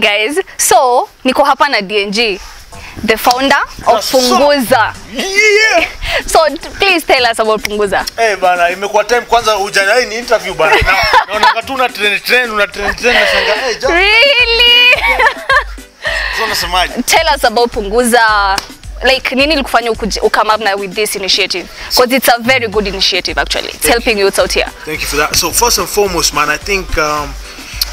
guys, so niko hapa na DNG, the founder of Punguza. Yeah. So please tell us about Punguza. Eh bana, imekuwa time kwanza ujana hii ni interview bana. Na naona tu una trend trend una trend trend na shanga eh jambo. Really? So unasemaje? tell us about Punguza. Like nini ilikufanya ukame up na with this initiative? Because it's a very good initiative actually. It's helping youths out here. Thank you for that. So first and foremost, man, I think um,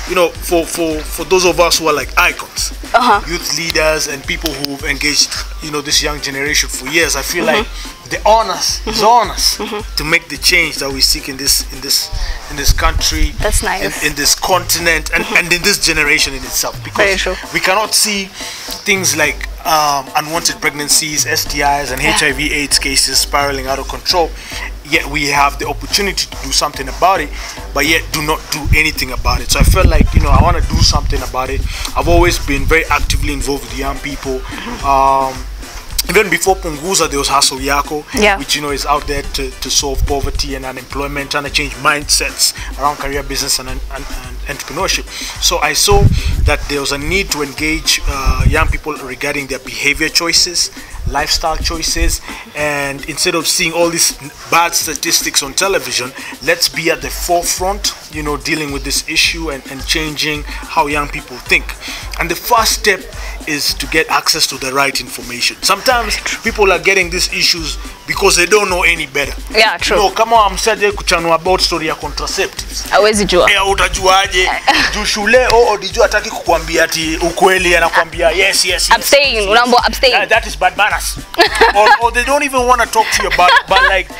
you know, for for for those of us who are like icons, Uh-huh. youth leaders, and people who've engaged, you know, this young generation for years, I feel like the honors is on us to make the change that we seek in this in this in this country, That's nice. in, in this continent, and, and in this generation in itself. Because we cannot see things like um, unwanted pregnancies, STIs, and HIV/AIDS cases spiraling out of control. Yet we have the opportunity to do something about it, but yet do not do anything about it. So I felt like you know I want to do something about it. I've always been very actively involved with young people. Um, even before Punguza, there was Hustle Yako, Yeah. which you know is out there to, to solve poverty and unemployment, trying to change mindsets around career, business, and, and, and entrepreneurship. So I saw that there was a need to engage uh, young people regarding their behavior choices, lifestyle choices, and instead of seeing all these bad statistics on television, let's be at the forefront, you know, dealing with this issue and, and changing how young people think. And the first step is to get access to the right information. Sometimes people are getting these issues because they don't know any better. Yeah, true. You know, kama wamsaje kuchanua about story ya contraceptives. Hawezi jua. Eh, utajuaje? Juu shule oh, odiju hataki kukwambia ati ukweli anakwambia yes yes. yes Abstain, yes, unaambiwa abstain. Yeah, that is bad manners. or, or they don't even want to talk to you about it. But like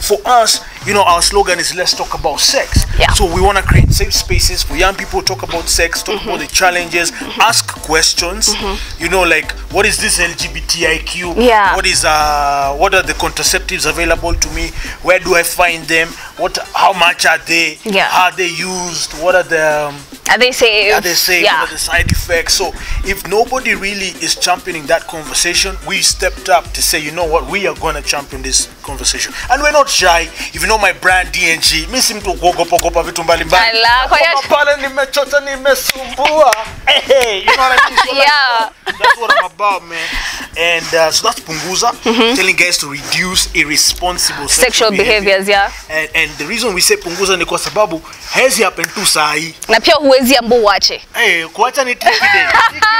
for us, you know, our slogan is let's talk about sex. Yeah. So we want to create safe spaces for young people to talk about sex, talk about the challenges, mm-hmm. ask questions. Mm-hmm. You know, like what is this LGBTIQ? Yeah. What is uh what are the contraceptives available to me? Where do I find them? What how much are they? Yeah. How are they used? What are the um, Are they safe? are they saying Yeah. what are the side effects? So if nobody really is championing that conversation, we stepped up to say, you know what, we are to champion this conversation, and we're not shy. If you know my brand DNG, mi si mtu wa kuogopa ogopa vitu mbalimbali. Ala, kwa hiyo- Kama pale nimechota nimesumbua. Hey, you know what I mean? So like, Yeah. That's what I'm about, man. And uh, so that's Punguza, mm -hmm. telling guys to reduce irresponsible Sexual sexual behaviors, yeah. And, and the reason we say Punguza ni kwa sababu hezi happen tu sahi. Na pia huwezi ambu uache. Eh, kuacha ni tricky day.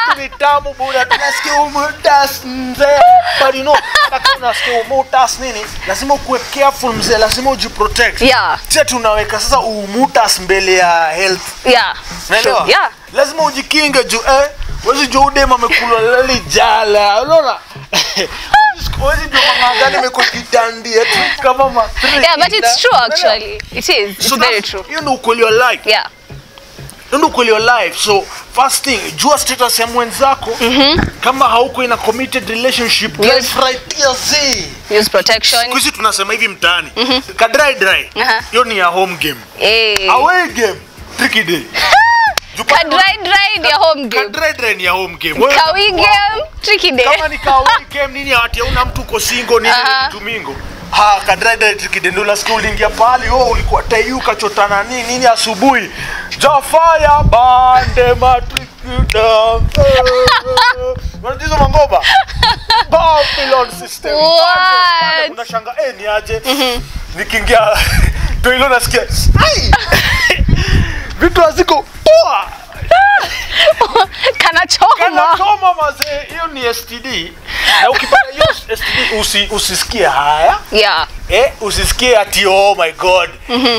Kitu ni tamu buda, tunasikia umutas mzee. But you know, kama unasikia umutas nini, lazima kuwe careful mzee, lazima ujiprotect. Yeah. Tia tunaweka sasa umutas mbele ya health. Yeah. Unaelewa? Sure. Yeah. Lazima ujikinge juu eh, wezi jua udem amekula lali jala. Unaona? Wezi jua mangangani amekujitandia eti kama ma. Yeah, but it's true actually. It is. It's So very true. Hiyo ndio ukweli wa life. Yeah. ndo ukweli wa life so first thing jua status ya mwenzako kama hauko in a committed relationship right here, see. Use protection. kuzi tunasema hivi mtaani ka dry hiyo uh hiyo ni ya home game hey. away game tricky day Ka dry dry ni ya home ka dry dry ni ya home game. Wewe Ka wing game tricky day. kama ni ka away game nini ati una mtu uko single nini? Aha. mtu mingo ha ka dry dry tricky day. Ndio nasikia uliingia pale wewe ulikuwa tayu kachotana nini nini asubuhi? Jafaya bande matrikuda Unajua mangoba. Babylon system. What? unashanga eh ni aje? Nikiingia toilo nasikia ai vitu haziko. Poa Kanachoma. kanachoma mazee hiyo ni STD na ukipata hiyo STD usi, usisikie haya. Yeah. eh, usisikie ati oh my god.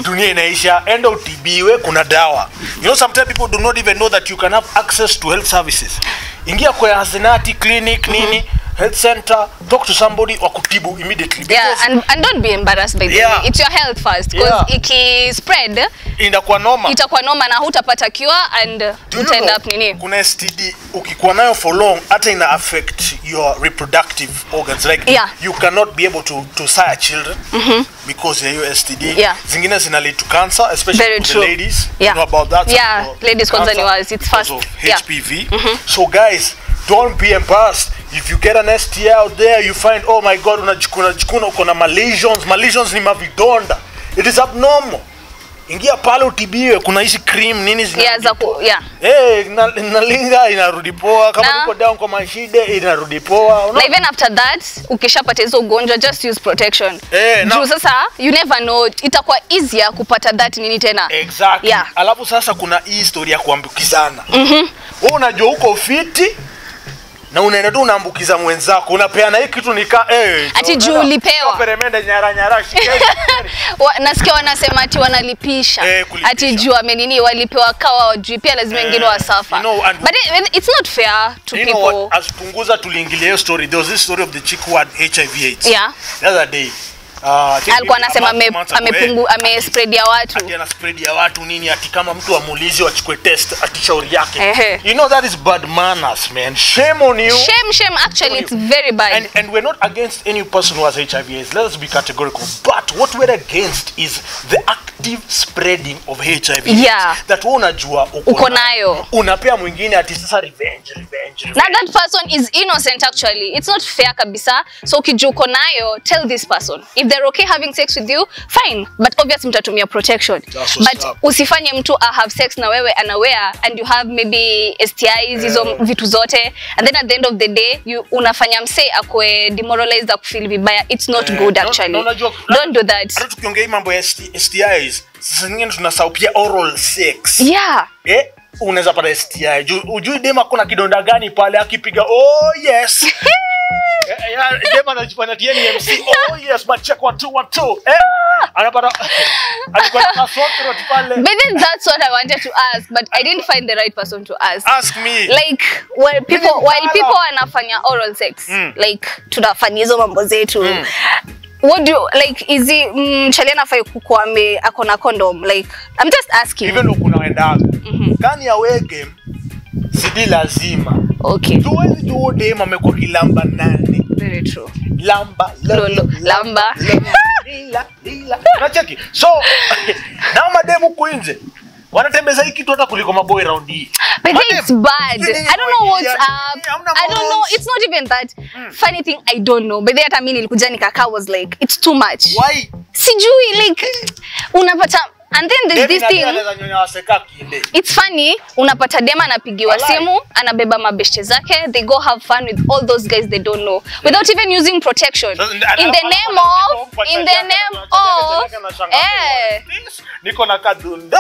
Dunia inaisha. Enda utibiwe kuna dawa. You know sometimes people do not even know that you can have access to health services. Ingia kwa hazinati clinic nini health center talk to somebody wakutibu immediately because Yeah, and, and don't be embarrassed by the Yeah. way. It's your health first because Yeah. iki spread inakuwa noma itakuwa noma na hutapata cure and Do you know, up nini. kuna STD ukikuwa nayo for long hata ina affect your reproductive organs like Yeah. you cannot be able to, to sire children mm -hmm. because ya hiyo STD Yeah. zingine zina lead to cancer especially Very true. the ladies Yeah. you know about that Yeah, ladies kwanza ni cancer it's fast. of Yeah. HPV so guys don't be embarrassed if you get an STI out there you find oh my god unajikuna jikuna uko na malaysians malaysians ni mavidonda it is abnormal ingia pale utibiwe kuna hizi cream nini yeah, ku, poa. yeah. Eh, nalinga inarudi poa kama uko down kwa mashide inarudi poa na even after that ukishapata hizo ugonjwa just use protection Eh, na- juu sasa you never know itakuwa easier kupata that nini tena exactly Yeah. alafu sasa kuna hii story ya kuambukizana mm-hmm. unajua uko fiti na unaenda tu unaambukiza mwenzako unapeana hii kitu nika eh, Ati juu ulipewa. peremende nyara nyara shikeni. Wa, nasikia wanasema ati wanalipisha Eh, kulipisha. ati juu amenini walipewa kawa wajui pia lazima Eh, wengine wasafa you know, and- but it, it's not fair to you know what as punguza tuliingilia hiyo story there was this story of the chick who had hiv aids Yeah. the other day uh, alikuwa anasema amepungu amespread ya watu ati ana spread ya watu nini ati kama mtu amuulizi achukue test ati shauri yake Ehe. you know that is bad manners man shame on you shame shame actually it's very bad and, and we're not against any person who has HIV AIDS. Let us be categorical. But what we're against is the active spreading of HIV. Yeah. That wewe unajua uko, nayo. Unapea mwingine ati sasa revenge, revenge, revenge. that person is innocent actually it's not fair kabisa so ukijua uko nayo tell this person if they're okay having sex with you fine but obviously mtatumia protection That's but up. usifanye mtu a have sex na wewe unaware and you have maybe STIs hizo vitu zote and then at the end of the day you unafanya msee akwe demoralized akufeel vibaya it's not yeah. good actually don't, don't, don't do that Hata tukiongea mambo ya ST STIs, sasa nyingine tunasahau pia oral sex. yeah Eh, unaweza pata STI. Ujui dema kuna kidonda gani pale akipiga oh yes. Eh, eh, dema anajifanya ni MC. Oh yes, but one two one two. Eh, anapata alikuwa na kasotro pale. but then that's what I wanted to ask but I didn't find the right person to ask Ask me. like while people while people wanafanya oral sex Mm. like tunafanya hizo mambo zetu Mm. what do you, like is it mm, anafai kukuwa ame ako condom like I'm just asking Hivyo ndio kunaendaga. Kani aweke sidi lazima. okay. Tuwezi tu dem amekuwa kilamba nane. very true. Lamba Lolo, lamba. lila lila. Unacheki? So na mademu kuinze wanatembeza hii kitu hata kuliko maboy round hii. But Madem, it's bad. I don't know what's up. I don't know. It's not even that. Funny thing I don't know. But then hata mimi nilikuja nikakaa was like it's too much. Why? Sijui like unapata and then there's this thing. it's funny unapata dema anapigiwa simu anabeba mabeshte zake they go have fun with all those guys they don't know without even using protection. In the name of in the name of eh. Niko na kadunda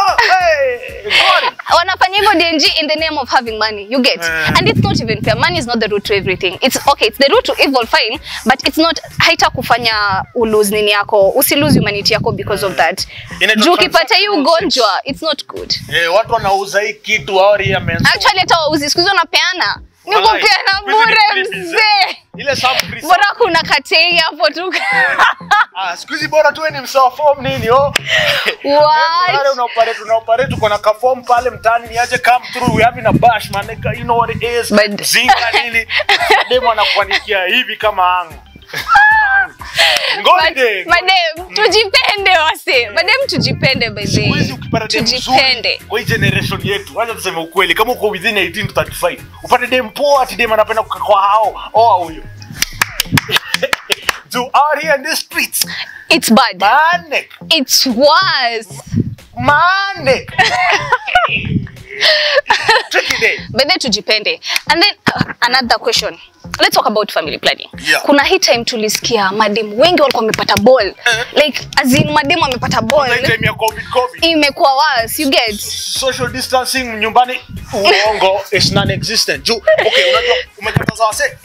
wanafanya hivyo DNG in the name of having money you get. Eh. and it's not even fair. Money is not the root to everything. It's okay it's the root to evil fine but it's not haita kufanya ulose nini yako usi lose humanity yako because of that. Inaitwa juu ukipata hii transactional ugonjwa it's not good. Eh, watu wanauza hii kitu aori ya menso actually hata wauzi siku hizi wanapeana. Ni kupeana ni bure eh. mzee. Ile sample bora kuna katei hapo tu? Ah, siku hizi bora tuwe ni msawa form nini oh. why Pale una operate una operate uko na kaform pale mtaani niaje come through we having a bash man you know what it is? Zinga nini? Demo anakuandikia hivi kama anga ngoni madem tujipende wase. Madem tujipende by the way. ukipata dem tujipende. mzuri kwa hii generation yetu. Wacha tuseme ukweli kama uko within 18 to 35 upate dem poa ati dem anapenda kukaa kwa hao. Oa huyo. Do out here in the streets. It's bad. Manek it's worse. Manek tricky day. But then tujipende. And then uh, another question. Let's talk about family planning. Yeah. kuna hii time tulisikia madem wengi walikuwa wamepata ball. Uh, like as in madem wamepata ball. Kuna time ya covid covid. Imekuwa worse you get? Social distancing nyumbani uongo. Is non-existent. Juu okay unajua umekataza wase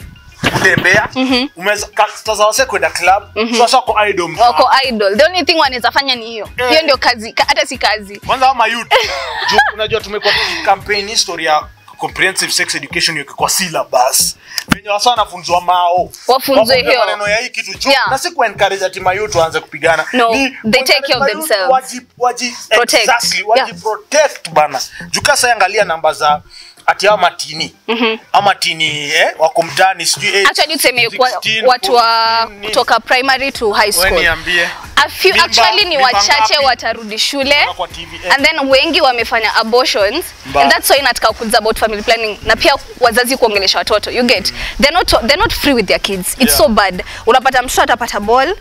kutembea umekataza wase kwenda club sasa wako idol wako idol the only thing wanaweza fanya ni hiyo Eh. hiyo ndio kazi ka- hata si kazi kwanza kama youth unajua tumekuwa campaign history ya comprehensive sex education yuko kwa syllabus venye wasa wanafunzwa mao Wafunzwe hiyo. maneno ya hii kitu juu Yeah. na si ku encourage ati mayouth waanze kupigana No, Ni they take care of themselves. waji, waji Protect. exactly waji Yeah. protect bana juu kasa angalia namba za ati hao matini. Ama tini eh, wako mtaani sijui eh, actually tuseme kwa 16, watu wa kutoka primary to high school. niambie. A few Mimba- actually ni wachache watarudi shule. Eh. and then wengi wamefanya abortions. Mba. and that's why inataka kuuliza about family planning. Na pia wazazi kuongelesha watoto. You get? They're not they're not free with their kids. It's Yeah. so bad. Unapata mtoto atapata ball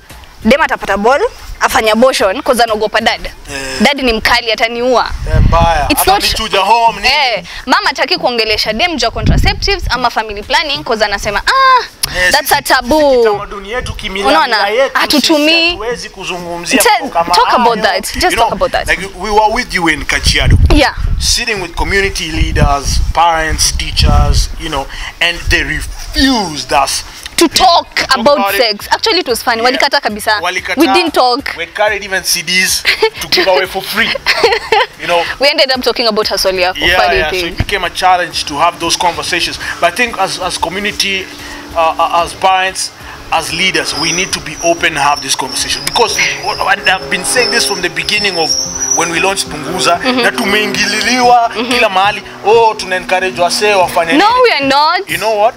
dem atapata ball afanya abortion cause anaogopa dad Yeah. dad ni mkali ataniua Yeah, mbaya It's hata not- home nini Eh, mama taki kuongelesha dem juu contraceptives ama family planning cause anasema ah, yeah, that's a taboo. Tamaduni yetu kimila Unaona? Hatutumii- sisi hatuwezi kuzungumzia kama talk about that. Just You know, talk about that. Like we were with you in Kajiado. Yeah. sitting with community leaders, parents, teachers, you know, and they refused us To talk about about it. sex. Actually it was funny. Walikata kabisa. Walikata. We didn't talk. We carried even CDs to give away for free. You know, We ended up talking about Hasolia for yeah, yeah. So it became a challenge to have those conversations. But I think as as community, uh, uh, as parents, as leaders, we need to be open and have this conversation because and I've been saying this from the beginning of when we launched Punguza na tumeingililiwa kila mahali. Oh, tuna encourage wasee wafanye No, we are not. you know what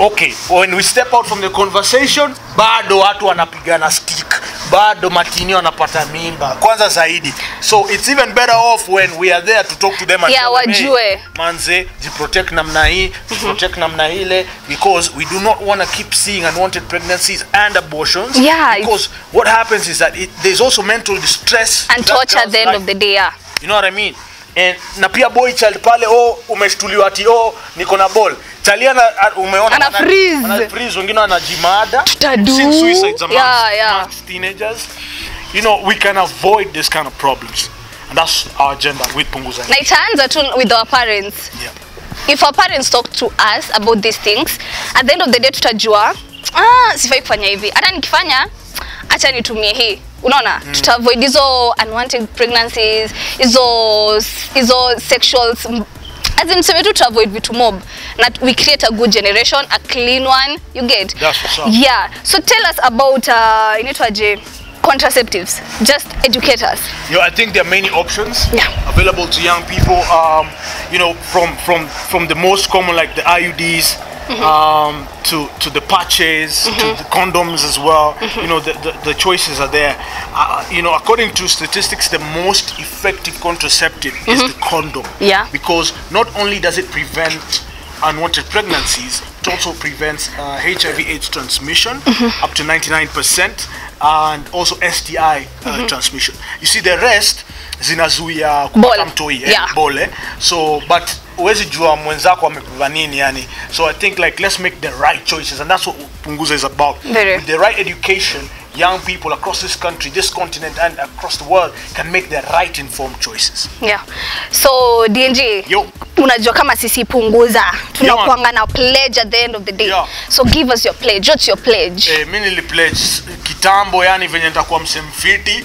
okay when we step out from the conversation bado watu wanapigana stick bado matini wanapata mimba kwanza zaidi so it's even better off when we are there to talk to them and Yeah, wajue. hey, manze jiprotect namna hii jiprotect namna ile because we do not want to keep seeing unwanted pregnancies and abortions Yeah, it's- because what happens is that it, there's also mental distress And torture at the end life. of the day. Yeah. You know what I mean? And, na pia boy child pale oh umeshtuliwa ati oh niko na ball. Chalia na umeona Ana freeze. Ana freeze wengine wanajimada. Tutadu. Suicides amongst, Yeah, yeah. amongst teenagers. You know, we can avoid this kind of problems. And that's our agenda with Punguza. Na itaanza tu with our parents. Yeah. if our parents talk to us about these things at the end of the day tutajua ah, sifai kufanya hivi hata nikifanya acha nitumie hii unaona mm. tuta avoid hizo unwanted pregnancies hizo hizo sexual as in tuseme tu avoid vitu mob na we create a good generation a clean one you get That's what's up. yeah so tell us about uh, inaitwaje contraceptives just educate us You know, I think there are many options Yeah. available to young people. Um, you know, from from from the most common like the IUDs. Um, to to the patches, to the condoms as well. You know the, the, the choices are there. Uh, you know, according to statistics, the most effective contraceptive is the condom. Yeah. Because not only does it prevent unwanted pregnancies, it also prevents uh, HIV/AIDS transmission up to 99%, and also STI uh, transmission. You see, the rest zinazuia kupata Bole. mtoi eh, Yeah. bole so but huwezi jua mwenzako amebeba nini yani. So i think like let's make the right choices and that's what punguza is about. With the right education young people across this country this continent and across the world can make the right informed choices Yeah. So DNG, Yo. unajua kama sisi punguza tunakuanga na pledge at the end of the day. Yeah. So give us your pledge. What's your pledge? Eh, mi nilipledge kitambo yani venye nitakuwa msemfiti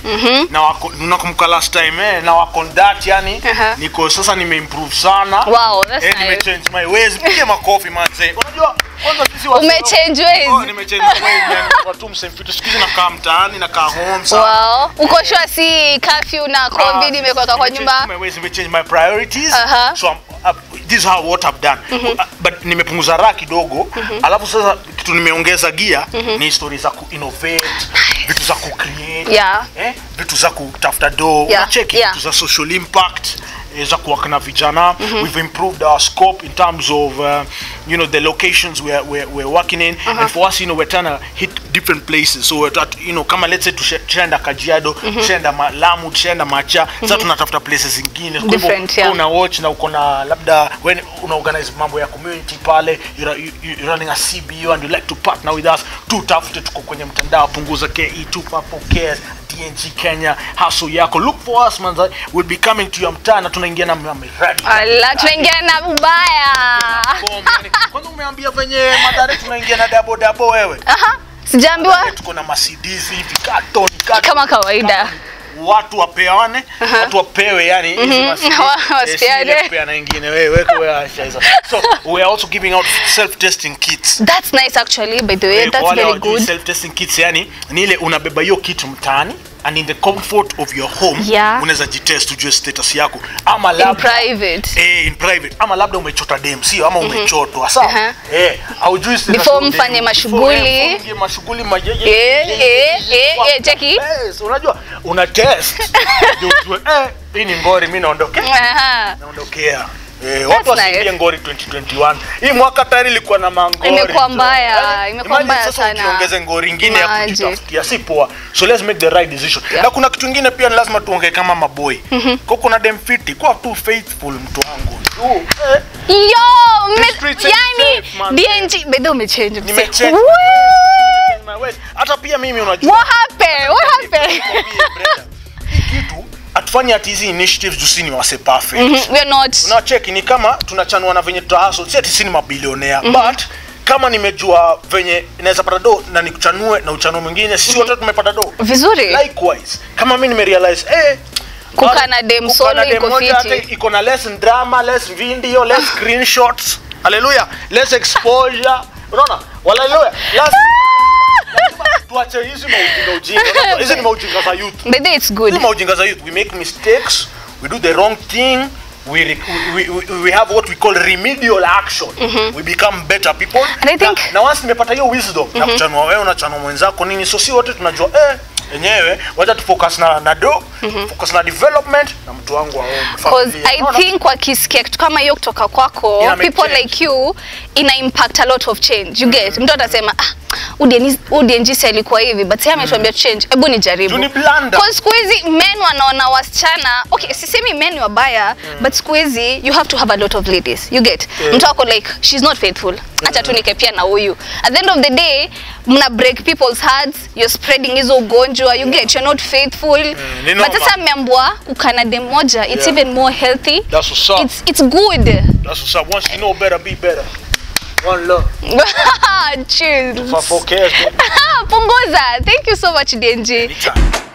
na wako nakumbuka last time eh, na wako that yani Aha. niko sasa nimeimprove sana Wow, that's eh, nice. change my ways pige makofi manze unajua kwanza sisi watu- Umechange ways. oh, nimechange my ways watu msemfiti sikizi hizi nakaa mtaani na kaa home sana. Wow. Uko sure si curfew na COVID imekuweka kwa nyumba? my ways nimechange my priorities. Aha. so I'm, uh, this is how what I've done. Uh, but nimepunguza raha kidogo. Alafu sasa kitu nimeongeza gia ni stories za ku innovate vitu za ku create Yeah. eh, vitu za kutafuta do Yeah, unacheki yeah. vitu za social impact eh, za kuwaka na vijana. We've improved our scope in terms of uh, you know the locations we're, we're, we're working in. Uh -huh. and for us you know we're trying to hit different places. So we're at, you know kama let's say to tushaenda kajiado tushaenda ma- lamu tushaenda macha. Sasa tunatafuta places zingine. Kwa hivyo, Different, yeah. una watch na uko na labda when una organize mambo ya community pale you're, you, you're running a CBU and you like to partner with us tutafute tuko kwenye mtandao punguza ke tu papo cares DNG Kenya haso yako. Look for us man. We'll be coming to your mtaa na tunaingia na miradi. Tunaingia na ubaya. Kwanza umeambia venye madare tunaingia na dabo dabo wewe Aha. Sijaambiwa tuko na Mercedes hivi carton carton kama kawaida. watu wapeane watu wapewe yani hizi Mercedes, eh, si wasipeane. ile kupeana ingine wewe weka wewe acha hizo so we are also giving out self testing kits That's nice actually by the way. Eh, That's very good. self testing kits yani ni ile unabeba hiyo kitu mtaani and in the comfort of your home Yeah. unaweza jitest ujue status yako ama In labda private. Eh, in private ama labda umechota dem sio ama umechotwa sawa Aha. eh haujui status Before mfanye mashughuli. mfanye mashughuli majeje Eh, eh, eh, eh, cheki. Yes, unajua una test Ndio eh hii ni ngori mimi naondokea Aha. naondokea Eh, watu nice. ngori 2021 hii mwaka tayari ilikuwa na mangori Imekuwa mbaya, Eh, imekuwa mbaya sasa sana. ukiongeze ngori ingine ya kujitafutia si poa. So let's make the right decision. Yeah. na kuna kitu ingine pia ni lazima tuongee kama maboy. Kwa kuna dem fiti kwa tu faithful mtu wangu. Tu eh, yo me, yani dng bedhe umechange. Nimechange. Hata pia mimi unajua. What happened? What happened? kitu atufanye ati hizi initiatives juu sini wase perfect. Mhm, we are not tunacheki ni kama tunachanua na venye tutahaso si ati si ni mabilionea but kama nimejua venye inaweza pata do na nikuchanue na uchanue mwingine sisi wote tumepata do vizuri. Likewise kama mi nimerealize eh, Kukaa na dem solo iko fiti. iko na less drama less video less screenshots. Haleluya less exposure. Unaona? Haleluya less tuache hizi maujinga ujinga hizi ni maujinga za youth. Bedhe it's good. Maujinga za youth. We make mistakes. We do the wrong thing. We, we, we, we have what we call remedial action. We become better people. And I think- na, na once nimepata hiyo wisdom na kuchanua wewe unachanua mwenzako nini? So si wote tunajua eh enyewe wacha tufocus na, na do focus na development na mtu wangu wa home, Because. I no, think wakisikia kitu kama hiyo kutoka kwako people change. like you ina impact a lot of change. You get mtu atasema ah udenjisi alikuwa hivi but yeye ametuambia change hebu nijaribu Kwa siku hizi men wanaona wasichana okay sisemi men wabaya mm. but siku hizi you have to have a lot of ladies you get Yeah. mtu wako like she's not faithful acha tu nike pia na huyu at the end of the day mna break people's hearts you're spreading hizo ugonjwa you get you're not faithful Mm. but sasa mmeambua kukana dem moja it's Yeah. even more healthy That's what's up. it's it's good That's what's up. Once you know better, be better. One love. cheers For punguza thank you so much denji Anytime.